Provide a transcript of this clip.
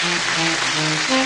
Mm-hmm.